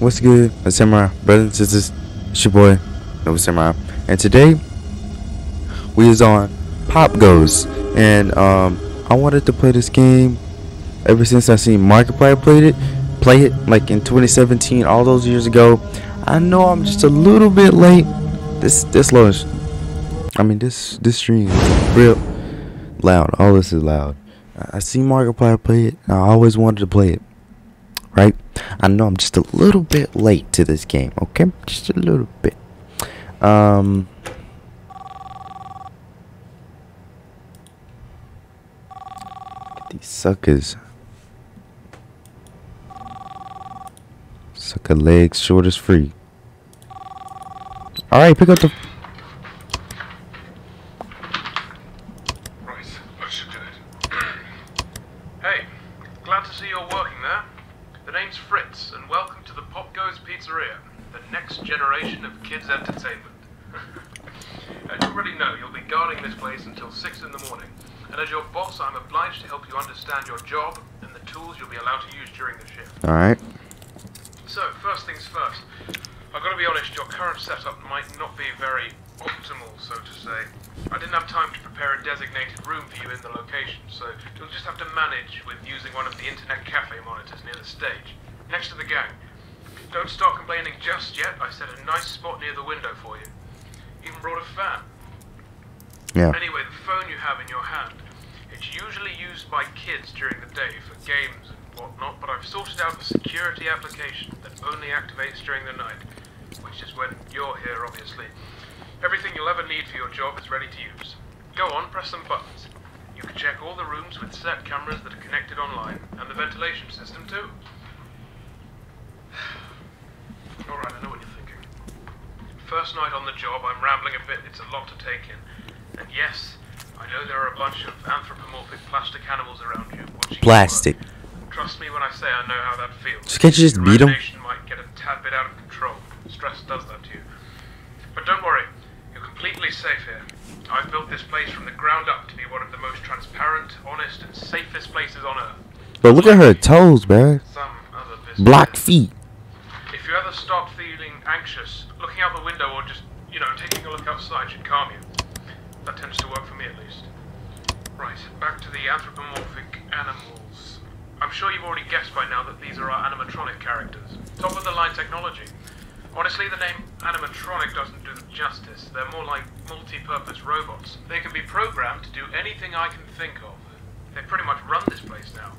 what's good? It's Samurai, brothers and sisters. It's your boy, Nova Samurai. And today, we is on Popgoes. And um, I wanted to play this game ever since I seen Markiplier played it. Play it like in 2017, all those years ago. I know I'm just a little bit late. This this low I mean this this stream is real loud. All this is loud. I, I see Markiplier play it. I always wanted to play it right? I know I'm just a little bit late to this game, okay? Just a little bit. Um. These suckers. Sucker legs short as free. Alright, pick up the. Right, that should do it. hey, glad to see you're working there. The name's Fritz, and welcome to the Popgoes Pizzeria, the next generation of kids' entertainment. as you already know, you'll be guarding this place until 6 in the morning, and as your boss, I'm obliged to help you understand your job and the tools you'll be allowed to use during the shift. Alright. So, first things first. I've got to be honest, your current setup might not be very optimal, so to say. I didn't have time to prepare a designated room for you in the location, so you'll just have to manage with using one of the internet cafe monitors near the stage, next to the gang. Don't start complaining just yet, I set a nice spot near the window for you. Even brought a fan. Yeah. Anyway, the phone you have in your hand, it's usually used by kids during the day for games and whatnot, but I've sorted out a security application that only activates during the night, which is when you're here, obviously. Everything you'll ever need for your job is ready to use. Go on, press some buttons. You can check all the rooms with set cameras that are connected online, and the ventilation system too. Alright, I know what you're thinking. First night on the job, I'm rambling a bit, it's a lot to take in. And yes, I know there are a bunch of anthropomorphic plastic animals around you. watching Plastic. work. Trust me when I say I know how that feels. So can't you just beat 'em? imagination might get a tad bit out of control. Stress does that to you. But don't worry, you're completely safe here. I've built this place from the ground up to be one of the most transparent, honest, and safest places on Earth. But look at her toes, man. Black feet. If you ever start feeling anxious, looking out the window or just, you know, taking a look outside should calm you. That tends to work for me at back to the anthropomorphic animals. I'm sure you've already guessed by now that these are our animatronic characters. Top of the line technology. Honestly, the name animatronic doesn't do them justice. They're more like multi-purpose robots. They can be programmed to do anything I can think of. They pretty much run this place now.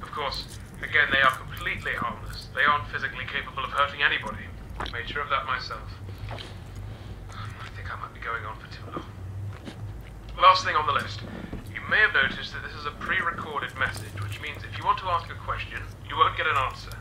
Of course, again, they are completely harmless. They aren't physically capable of hurting anybody. I made sure of that myself. I think I might be going on for too long. Last thing on the list. You may have noticed that this is a pre-recorded message, which means if you want to ask a question, you won't get an answer.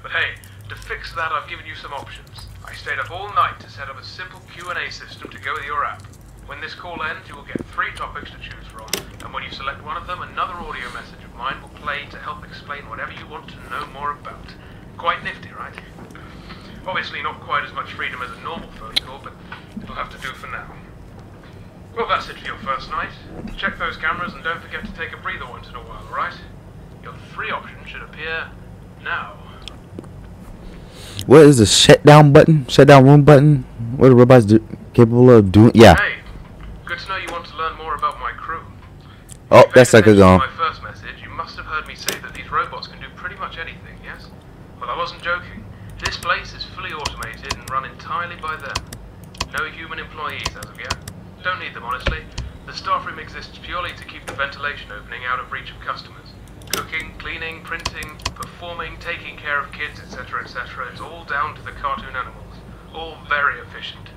But hey, to fix that, I've given you some options. I stayed up all night to set up a simple Q&A system to go with your app. When this call ends, you will get three topics to choose from, and when you select one of them, another audio message of mine will play to help explain whatever you want to know more about. Quite nifty, right? Obviously not quite as much freedom as a normal phone call, but it'll have to do for now. Well, that's it for your first night. Check those cameras and don't forget to take a breather once in a while, alright? Your free option should appear now. What is the shutdown button? Shutdown room button? What are robots do, capable of doing? Yeah. Hey, good to know you want to learn more about my crew. Oh, If you that sucker paid attention gone. to My first message, you must have heard me say that these robots can do pretty much anything, yes? Well, I wasn't joking. This place is fully automated and run entirely by them. No human employees as of yet. Don't need them, honestly. The staff room exists purely to keep the ventilation opening out of reach of customers. Cooking, cleaning, printing, performing, taking care of kids, etc., etc. It's all down to the cartoon animals. All very efficient.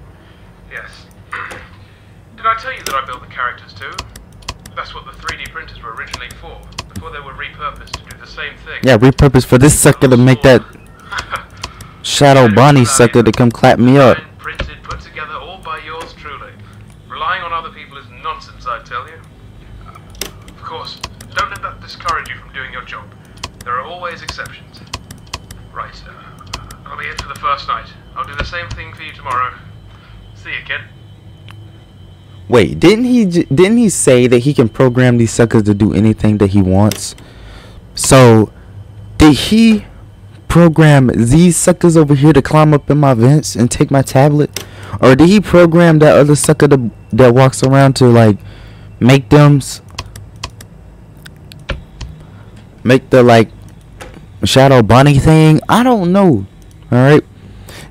Yes. Did I tell you that I built the characters too? That's what the 3D printers were originally for, before they were repurposed to do the same thing. Yeah, repurposed for this sucker to make that Shadow Bonnie sucker to come clap me up. Designed, Printed, put together, all by yours truly. Relying on other people is nonsense, I tell you. Of course, don't let that discourage you from doing your job. There are always exceptions. Right, uh, that'll be it for the first night. I'll do the same thing for you tomorrow. See you, kid. Wait, didn't he didn't he say that he can program these suckers to do anything that he wants? So, did he program these suckers over here to climb up in my vents and take my tablet? Or did he program that other sucker to, that walks around to like make them make the like shadow bunny thing? I don't know. Alright?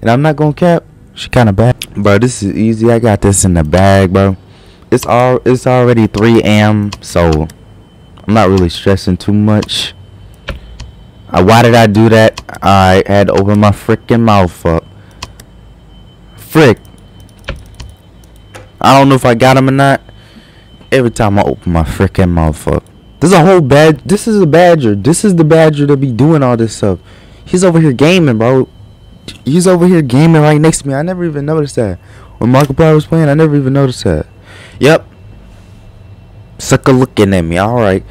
And I'm not gonna cap. She kinda bad. Bro, this is easy. I got this in the bag, bro. It's all it's already 3 a.m. so I'm not really stressing too much. Uh, why did I do that? I had to open my freaking mouth up. Frick. I don't know if I got him or not. Every time I open my freaking mouth up. There's a whole bad. This is a badger. This is the badger that be doing all this stuff. He's over here gaming, bro. He's over here gaming right next to me. I never even noticed that. When Markiplier was playing, I never even noticed that. Yep. Sucker looking at me. Alright.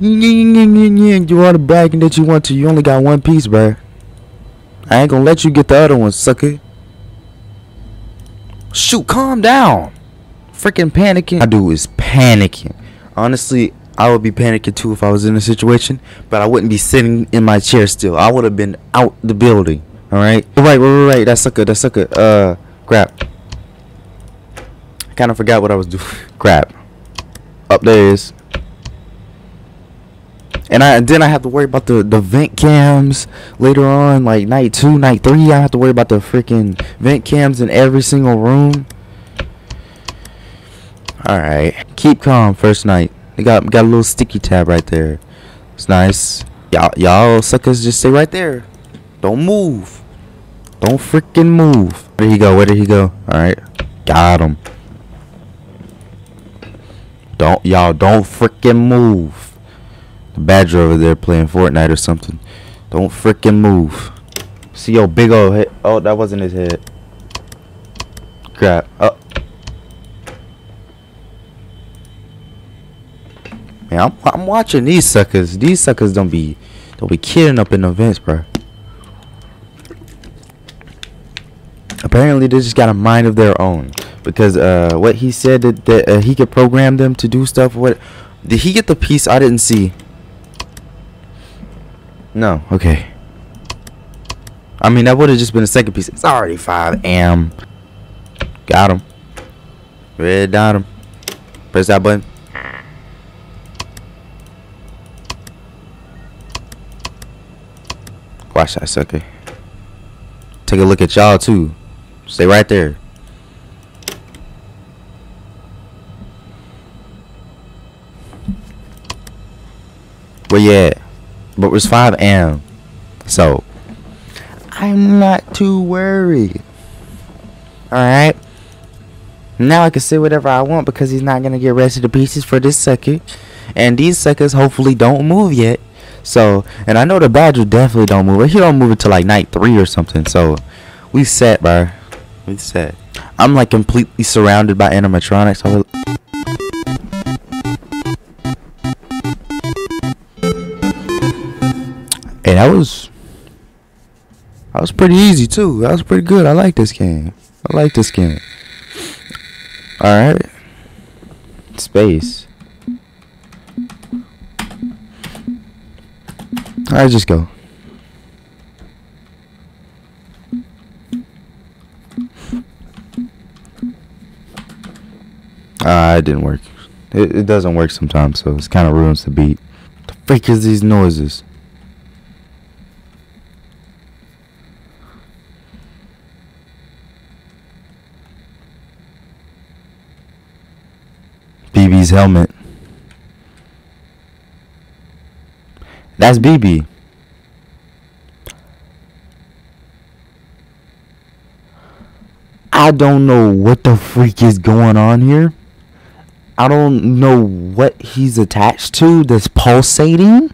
You are the bragging that you want to. You only got one piece, bruh. I ain't gonna let you get the other one, sucker. Shoot, calm down. Freaking panicking. I do is panicking. Honestly, I would be panicking too if I was in a situation, but I wouldn't be sitting in my chair still. I would have been out the building. Alright? Right, right, right, right. That sucker, that sucker. Uh, crap. I kind of forgot what I was doing. crap. Up there is. And I then I have to worry about the the vent cams later on, like night two, night three. I have to worry about the freaking vent cams in every single room. All right, keep calm. First night, they got got a little sticky tab right there. It's nice. Y'all y'all suckers just stay right there. Don't move. Don't freaking move. Where did he go? Where did he go? All right, got him. Don't y'all don't freaking move. The badger over there playing Fortnite or something. Don't freaking move. See your big old head. Oh, that wasn't his head. Crap. Oh. Man, I'm, I'm watching these suckers. These suckers don't be don't be kidding up in the vents, bro. Apparently, they just got a mind of their own because uh, what he said that, that uh, he could program them to do stuff. What did he get the piece? I didn't see. No, okay. I mean, that would have just been a second piece. It's already 5 am. Got him. Red dot him. Press that button. Watch that sucker. Take a look at y'all too. Stay right there. You at? But it's 5 a.m. So, I'm not too worried. Alright? Now I can say whatever I want because he's not going to get rested to pieces for this sucker. And these suckers hopefully don't move yet. So, and I know the badger definitely don't move. He don't move until like night 3 or something. So, we set, bro. I'm like completely surrounded by animatronics. Hey, that was that was pretty easy too. That was pretty good. I like this game. I like this game. All right, space. Right, just go. Ah, it didn't work. It, it doesn't work sometimes, so it's kind of ruins the beat. The freak is these noises? BB's helmet. That's BB. I don't know what the freak is going on here. I don't know what he's attached to that's pulsating.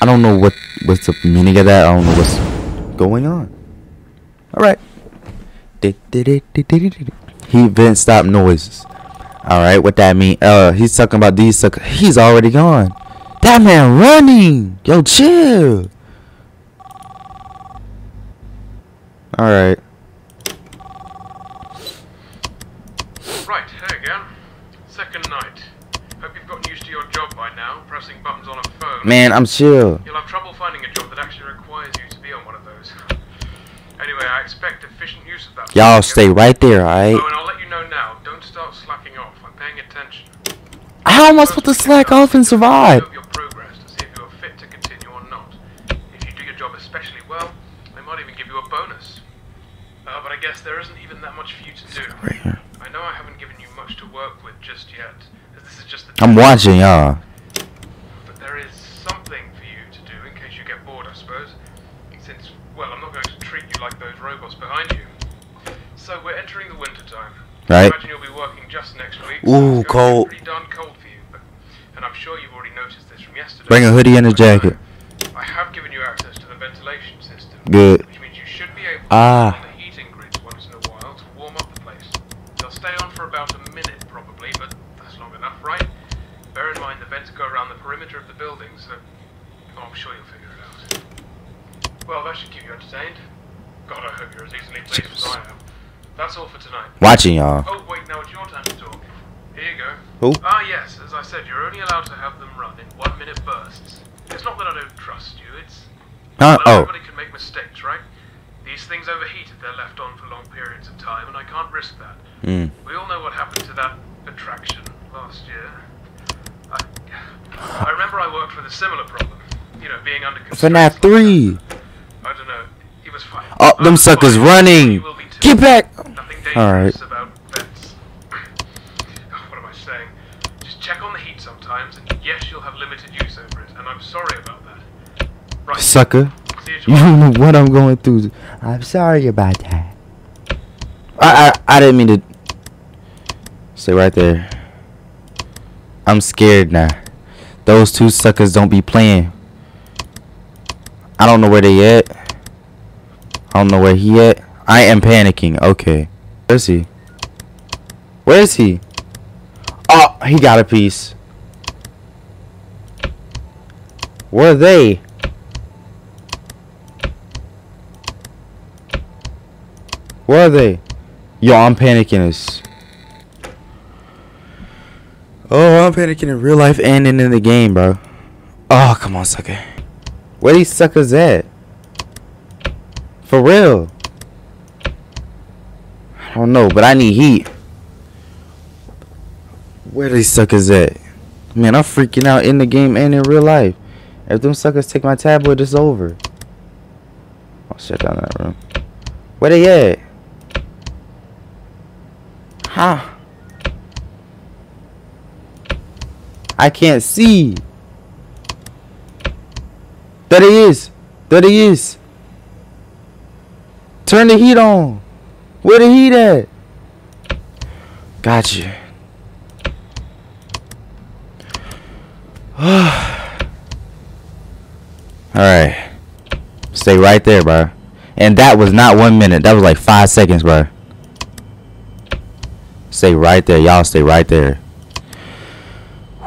I don't know what what's the meaning of that. I don't know what's going on. All right. He vent stop noises. All right, what that mean? Uh, he's talking about these suckers. He's already gone. That man running. Yo, chill. All right. Right, hey again. Second night. Hope you've gotten used to your job by phone. Man, I'm chill. You'll have trouble finding a job that actually requires you to be on one of those. anyway, I expect efficient use of that. Y'all stay right there, Oh, alright? and I'll let you know now. Don't start slacking off. I'm paying attention. How am I supposed to slack off and survive? Your progress to see if you are fit to continue or not. If you do your job especially well, they might even give you a bonus. Uh, but I guess there isn't even that much for you to do. Right here. I know I haven't given you much to work with just yet, this is just the. I'm watching y'all. But there is something for you to do in case you get bored, I suppose. Since, well, I'm not going to treat you like those robots behind you. So we're entering the winter time. Right. I imagine you'll be working just next week. Ooh, so it's going to be cold. Pretty darn cold for you, but, and I'm sure you've already noticed this from yesterday. Bring a hoodie and a jacket. I have given you access to the ventilation system. Good. Which means you should be able to Ah. on the heating grids once in a while to warm up the place. They'll stay on for about a minute probably, but that's long enough, right? Bear in mind the vents go around the perimeter of the building, so oh, I'm sure you'll figure it out. Well, that should keep you entertained. God, I hope you're as easily pleased as I am. That's all for tonight. Watching y'all. Oh, wait, now it's your time to talk. Here you go. Who? Ah, yes, as I said, you're only allowed to have them run in one minute bursts. It's not that I don't trust you, it's. Huh? Well, Oh. everybody can make mistakes, right? These things overheat if they're left on for long periods of time, and I can't risk that. Mm. We all know what happened to that attraction last year. I, I remember I worked with a similar problem. You know, being under constraints FNAF 3. I don't know. He was fine. Oh, them suckers fine. running. You will be too. Get back. Nothing dangerous Alright. about vents. what am I saying? Just check on the heat sometimes, and yes, you'll have limited use over it, and I'm sorry about that. Right. Sucker. You You don't know what I'm going through. I'm sorry about that. I, I, I didn't mean to. Stay right there. I'm scared now. Those two suckers don't be playing. I don't know where they at. I don't know where he at. I am panicking. Okay. Where is he? Where is he? Oh, he got a piece. Where are they? Where are they? Yo, I'm panicking. This. Oh, I'm panicking in real life and in, in the game, bro. Oh, come on, sucker. Where these suckers at? For real. I don't know, but I need heat. Where these suckers at? Man, I'm freaking out in the game and in real life. If them suckers take my tablet, it's over. I'll shut down that room. Where they at? Huh? I can't see. There he is. There he is. Turn the heat on. Where the heat at? Gotcha. Alright. Stay right there, bro. And that was not one minute. That was like five seconds, bro. Stay right there. Y'all stay right there.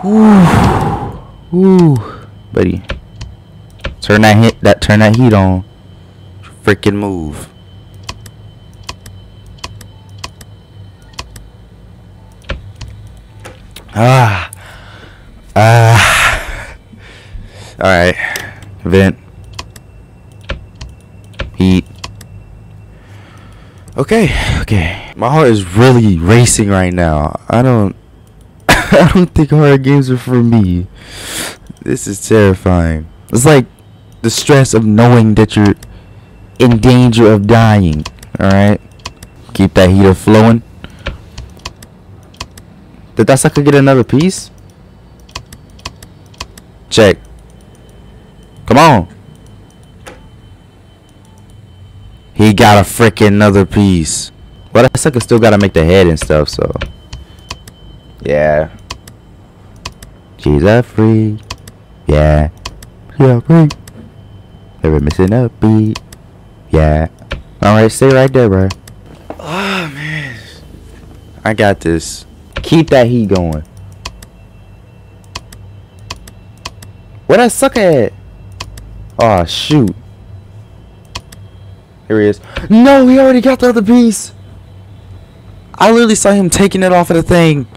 Whew. Whew. Buddy. Turn that hit that turn that heat on. Freaking move. Ah. Ah. Alright. Vent. Heat. Okay, okay. My heart is really racing right now. I don't I don't think horror games are for me. This is terrifying. It's like the stress of knowing that you're in danger of dying. Alright? Keep that heater flowing. Did that sucker get another piece? Check. Come on. He got a freaking another piece. Well, that sucker still gotta make the head and stuff, so. Yeah. She's a freak. Yeah. She's a freak. Never missing a beat. Yeah. Alright, stay right there, bro. Oh, ah, man. I got this. Keep that heat going. Where that sucker at? Oh, shoot. Here he is. No, he already got the other piece. I literally saw him taking it off of the thing.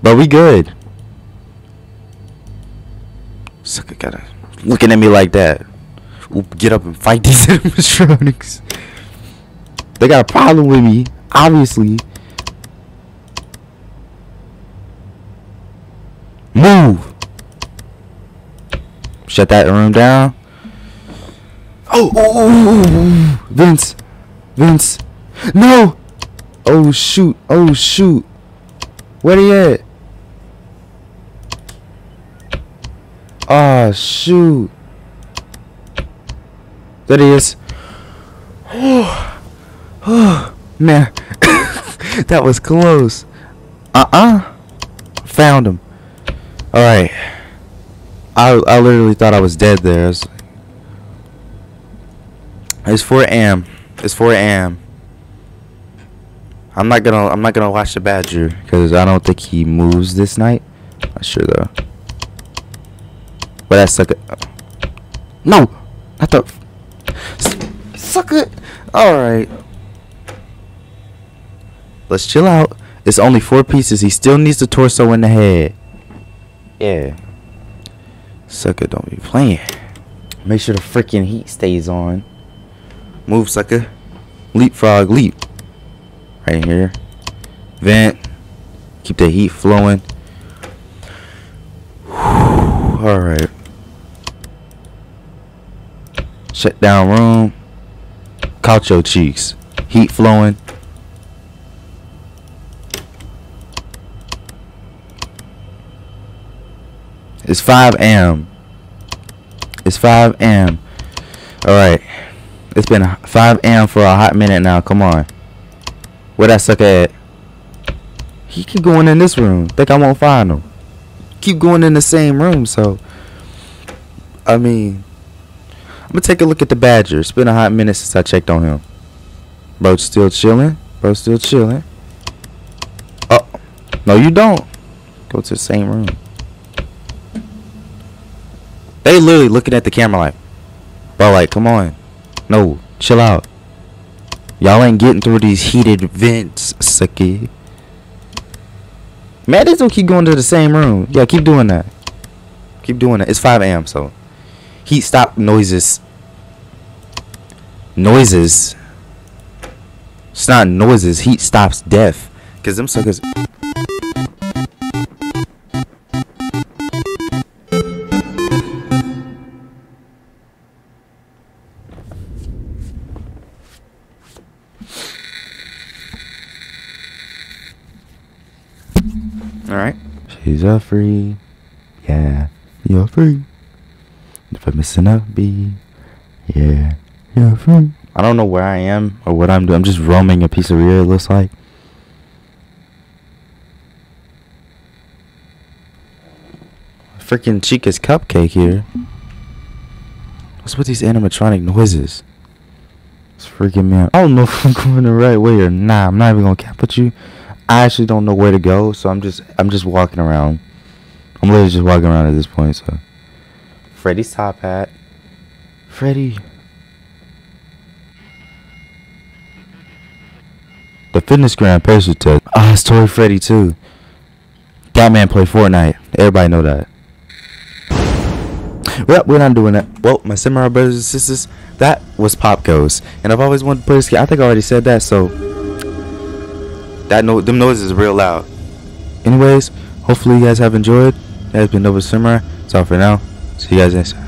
But we good. Sucker gotta looking at me like that. Oop, get up and fight these animatronics. They got a problem with me, obviously. Move. Shut that room down. Oh, oh, oh, oh, Vince, Vince, no. Oh shoot, oh shoot. Where he at? Oh shoot. There he is. Oh. Man, that was close. Uh-uh. Found him. All right. I I literally thought I was dead there. It's, it's 4 a.m. It's 4 a.m. I'm not gonna I'm not gonna watch the Badger because I don't think he moves this night. Not sure though. But that sucker. Uh, no, I thought. Sucker. All right. Let's chill out. It's only four pieces. He still needs the torso in the head. Yeah. Sucker, don't be playing. Make sure the freaking heat stays on. Move, sucker. Leapfrog, leap. Right here. Vent. Keep the heat flowing. Alright. Shut down room. Couch your cheeks. Heat flowing. It's 5 a.m. It's 5 a.m. Alright. It's been 5 a.m. for a hot minute now. Come on. Where that sucker at? He keep going in this room. Think I won't find him. Keep going in the same room, so. I mean. I'm gonna take a look at the Badger. It's been a hot minute since I checked on him. Bro, still chilling. Bro, still chilling. Oh. No, you don't. Go to the same room. They literally looking at the camera like, bro, like, come on. No, chill out. Y'all ain't getting through these heated vents, sucky. Man, they still keep going to the same room. Yeah, keep doing that. Keep doing that. It's 5 a.m., so. Heat stop noises. Noises. It's not noises. Heat stops death. Because them suckers. Alright. She's a free. Yeah, you're free. If I'm missing a beat. Yeah, you're free. I don't know where I am or what I'm doing. I'm just roaming a piece of rear, it looks like. Freaking Chica's cupcake here. What's with these animatronic noises? It's freaking me out. I don't know if I'm going the right way or not. I'm not even gonna cap with you. I actually don't know where to go, so I'm just I'm just walking around. I'm literally just walking around at this point, so Freddy's top hat. Freddy. The fitness grand parachute test. Ah, oh, it's Toy Freddy too. That man play Fortnite. Everybody know that. Well, we're not doing that. Well, my samurai brothers and sisters, that was Popgoes. And I've always wanted to play this game. I think I already said that, so that no them noises is real loud. Anyways, hopefully you guys have enjoyed. That has been Nova Samurai. That's all for now. See you guys next time.